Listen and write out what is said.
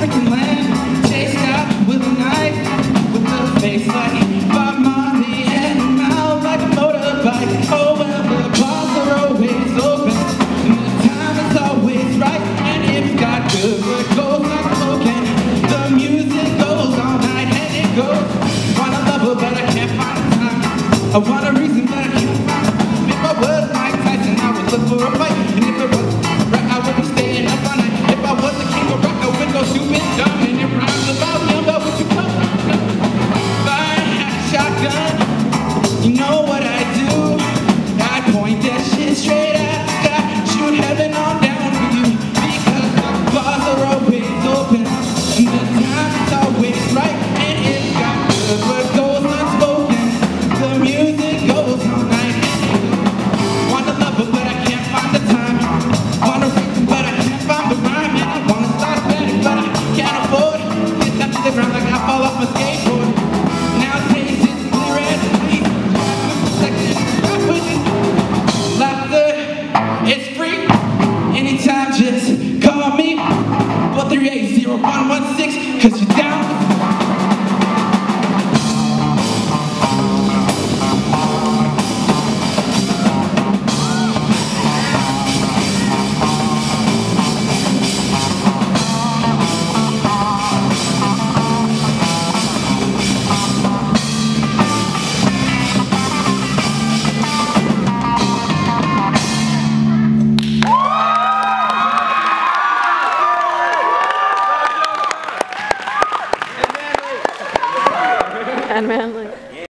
Out with a knife, with a face like and a mouth like a motorbike. Oh the bars are always open, time is always right, and it's got good. The music goes all night, and it goes. Want a lover, but I can't find time. I want a reason. Cause you're down. And Manley.